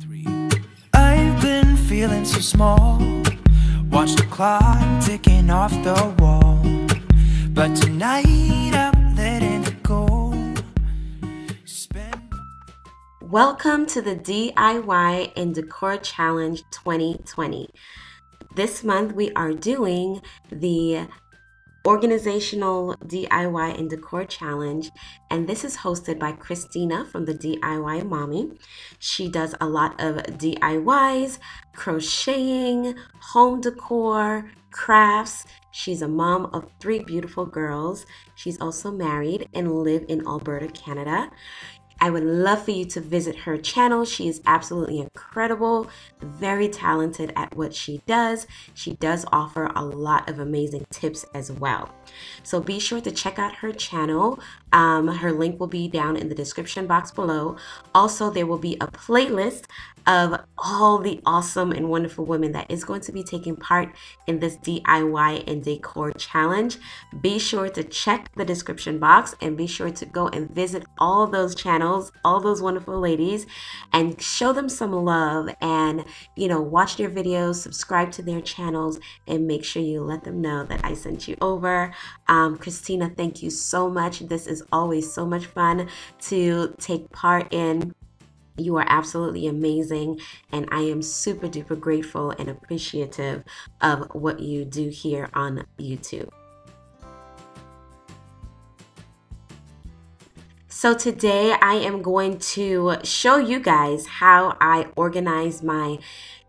three. I've been feeling so small. Watch the clock ticking off the wall. But tonight I'm letting it go. Spend Welcome to the DIY and Decor Challenge 2020. This month we are doing the organizational DIY and decor challenge and this is hosted by Christina from the DIY Mommy. She does a lot of DIYs, crocheting, home decor, crafts. She's a mom of three beautiful girls. She's also married and live in Alberta, Canada. I would love for you to visit her channel. She is absolutely incredible, very talented at what she does. She does offer a lot of amazing tips as well. So be sure to check out her channel. Um, her link will be down in the description box below. Also, there will be a playlist of all the awesome and wonderful women that is going to be taking part in this DIY and decor challenge. Be sure to check the description box and be sure to go and visit all those channels, all those wonderful ladies, and show them some love and, you know, watch their videos, subscribe to their channels, and make sure you let them know that I sent you over. Um, Christina, thank you so much. This is always so much fun to take part in. You are absolutely amazing, and I am super duper grateful and appreciative of what you do here on YouTube. So, today I am going to show you guys how I organize my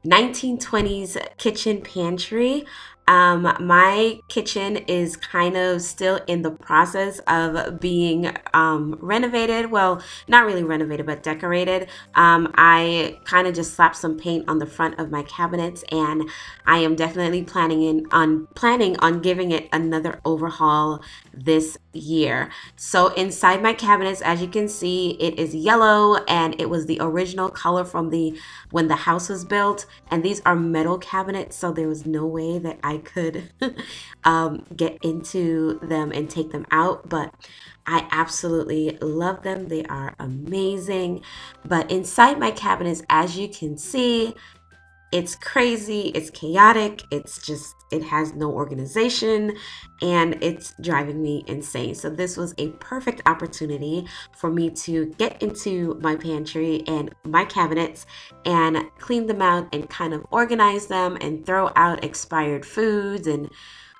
1920s kitchen pantry. Um, my kitchen is kind of still in the process of being um, renovated. Well, not really renovated, but decorated. Um, I kind of just slapped some paint on the front of my cabinets, and I am definitely planning in, on planning on giving it another overhaul this year. So inside my cabinets, as you can see, it is yellow, and it was the original color from the when the house was built. And these are metal cabinets, so there was no way that I could um, get into them and take them out. But I absolutely love them. They are amazing. But inside my cabinets, as you can see, it's crazy, it's chaotic, it's just, it has no organization, and it's driving me insane. So, this was a perfect opportunity for me to get into my pantry and my cabinets and clean them out and kind of organize them and throw out expired foods and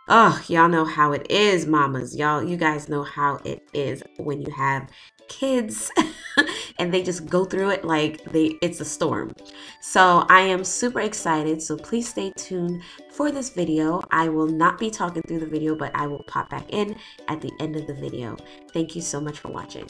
Oh, y'all know how it is, mamas. Y'all, you guys know how it is when you have kids and they just go through it like they it's a storm. So I am super excited. So please stay tuned for this video. I will not be talking through the video, but I will pop back in at the end of the video. Thank you so much for watching.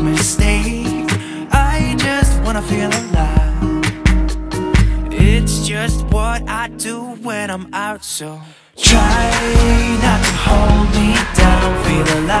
feel alive. It's just what I do when I'm out, so try not to hold me down. Feel alive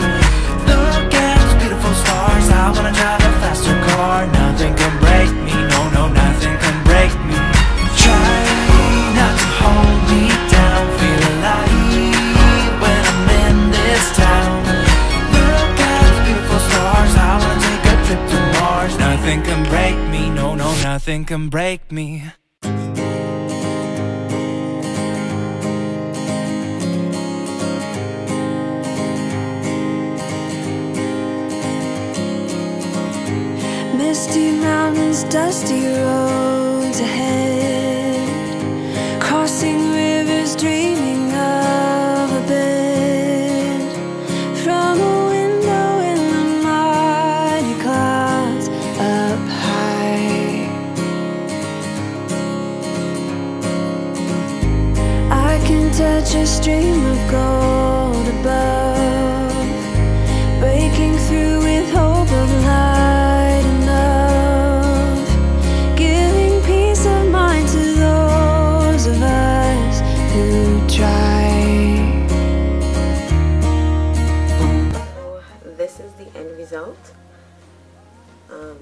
Can break me. No, no, nothing can break me. Misty mountains, dusty roads ahead. Touch a stream of gold above breaking through with hope of light and love, giving peace of mind to those of us who try. this is the end result. Um,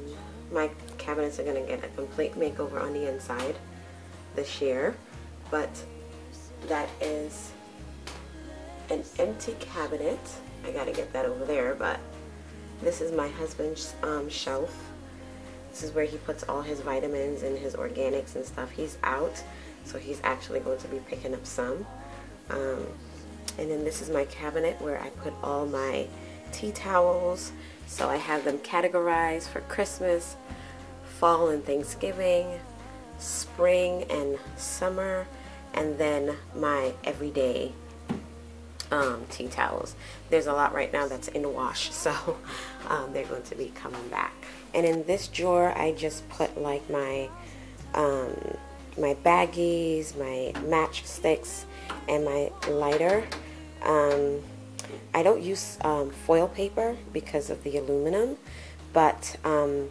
my cabinets are going to get a complete makeover on the inside this year, but that is an empty cabinet. I got to get that over there, but this is my husband's um, shelf. This is where he puts all his vitamins and his organics and stuff. He's out, so he's actually going to be picking up some. Um, and then this is my cabinet where I put all my tea towels, So I have them categorized for Christmas, fall and Thanksgiving, spring and summer, and then my everyday um, tea towels. There's a lot right now that's in wash, so um, they're going to be coming back. And in this drawer, I just put like my um, my baggies, my matchsticks, and my lighter. Um, I don't use um, foil paper because of the aluminum, but um,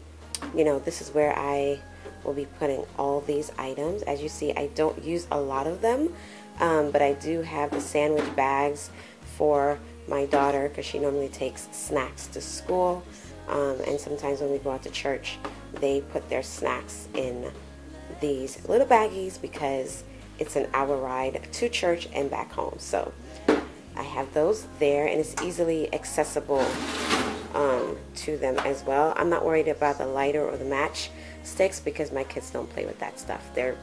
you know, this is where I will be putting all these items. As you see, I don't use a lot of them, um, but I do have the sandwich bags for my daughter because she normally takes snacks to school. Um, and sometimes when we go out to church, they put their snacks in these little baggies because it's an hour ride to church and back home. So I have those there and it's easily accessible um, to them as well. I'm not worried about the lighter or the match sticks because my kids don't play with that stuff. They're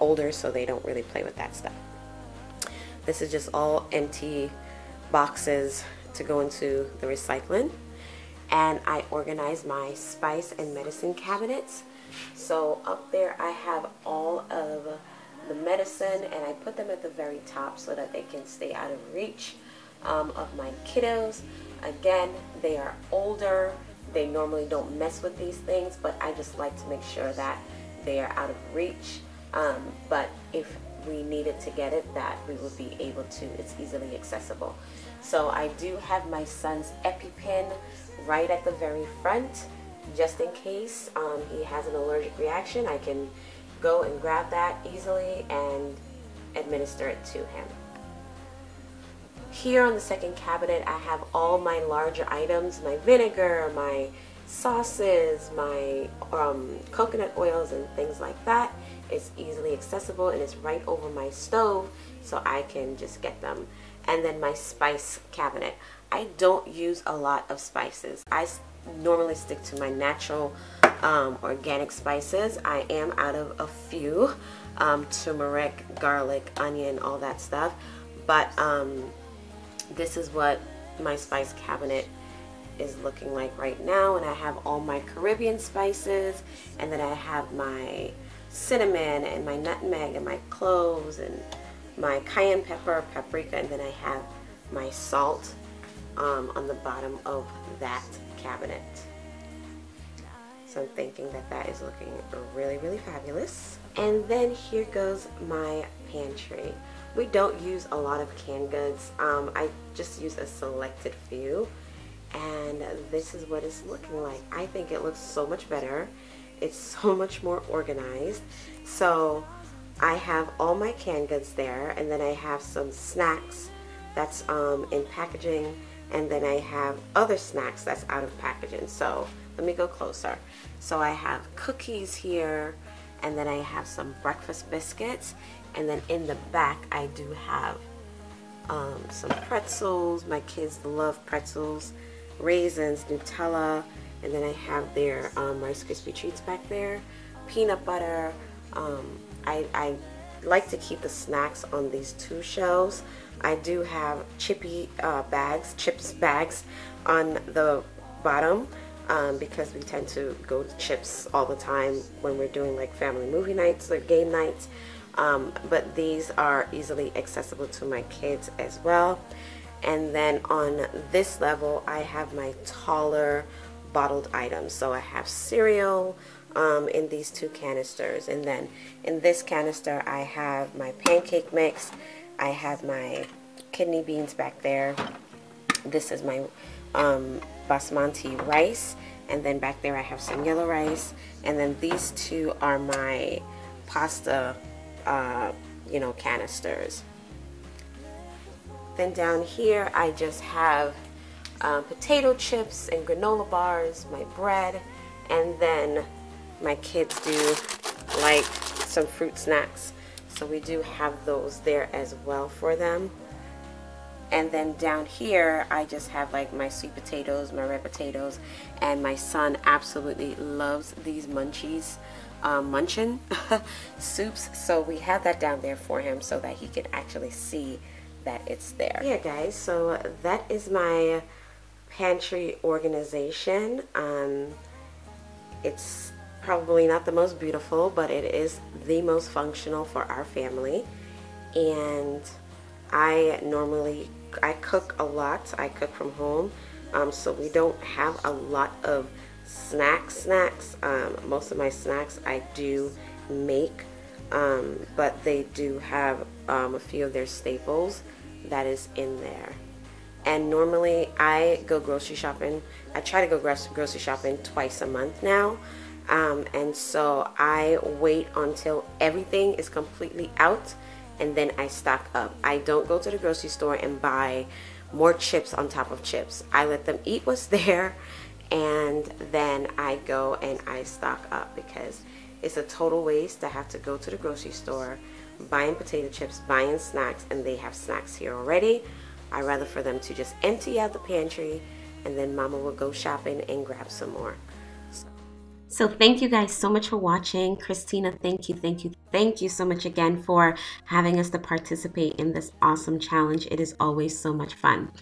older so they don't really play with that stuff. This is just all empty boxes to go into the recycling and I organize my spice and medicine cabinets. So up there I have all of the medicine and I put them at the very top so that they can stay out of reach um, of my kiddos. Again, they are older. They normally don't mess with these things, but I just like to make sure that they are out of reach. Um, but if we needed to get it, that we would be able to. It's easily accessible. So I do have my son's EpiPen right at the very front, just in case um, he has an allergic reaction. I can go and grab that easily and administer it to him. Here on the second cabinet, I have all my larger items, my vinegar, my sauces, my um, coconut oils and things like that. It's easily accessible and it's right over my stove so I can just get them. And then my spice cabinet. I don't use a lot of spices. I normally stick to my natural um, organic spices. I am out of a few, um, turmeric, garlic, onion, all that stuff. But um, this is what my spice cabinet is looking like right now and I have all my Caribbean spices and then I have my cinnamon and my nutmeg and my cloves and my cayenne pepper, paprika and then I have my salt um, on the bottom of that cabinet. So I'm thinking that that is looking really really fabulous. And then here goes my pantry. We don't use a lot of canned goods. Um, I just use a selected few. And this is what it's looking like. I think it looks so much better. It's so much more organized. So I have all my canned goods there. And then I have some snacks that's um, in packaging. And then I have other snacks that's out of packaging. So let me go closer. So I have cookies here and then I have some breakfast biscuits and then in the back I do have um, some pretzels. My kids love pretzels raisins Nutella and then I have their um, Rice Krispie treats back there. Peanut butter um, I, I like to keep the snacks on these two shelves. I do have chippy uh, bags chips bags on the bottom um, because we tend to go to chips all the time when we're doing like family movie nights or game nights. Um, but these are easily accessible to my kids as well. And then on this level I have my taller bottled items. So I have cereal um, in these two canisters. And then in this canister I have my pancake mix. I have my kidney beans back there. This is my um, basmati rice and then back there I have some yellow rice and then these two are my pasta uh, you know canisters. Then down here I just have um, potato chips and granola bars my bread and then my kids do like some fruit snacks. So we do have those there as well for them and then down here I just have like my sweet potatoes my red potatoes and my son absolutely loves these munchies um, munchin soups so we have that down there for him so that he can actually see that it's there yeah guys so that is my pantry organization. Um, it's probably not the most beautiful, but it is the most functional for our family. And I normally I cook a lot. I cook from home, um, so we don't have a lot of snack snacks. Um, most of my snacks I do make, um, but they do have um, a few of their staples that is in there. And normally I go grocery shopping. I try to go grocery shopping twice a month now. Um, and so I wait until everything is completely out and then I stock up. I don't go to the grocery store and buy more chips on top of chips. I let them eat what's there and then I go and I stock up because it's a total waste to have to go to the grocery store, buying potato chips, buying snacks, and they have snacks here already. I'd rather for them to just empty out the pantry and then mama will go shopping and grab some more. So thank you guys so much for watching. Christina, thank you, thank you, thank you so much again for having us to participate in this awesome challenge. It is always so much fun.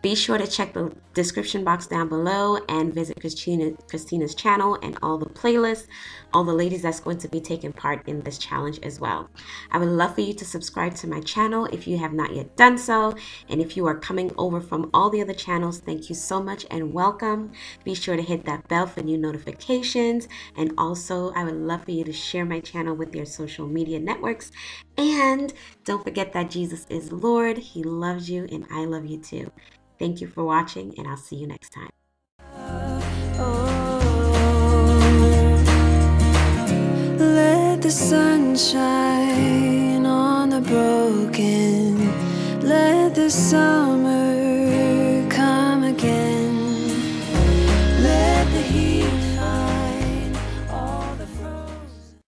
Be sure to check the description box down below and visit Christina, Christina's channel and all the playlists, all the ladies that's going to be taking part in this challenge as well. I would love for you to subscribe to my channel if you have not yet done so. And if you are coming over from all the other channels, thank you so much and welcome. Be sure to hit that bell for new notifications. And also, I would love for you to share my channel with your social media networks. And don't forget that Jesus is Lord. He loves you and I love you too. Thank you for watching, and I'll see you next time. Let the sun shine on the broken. Let the summer.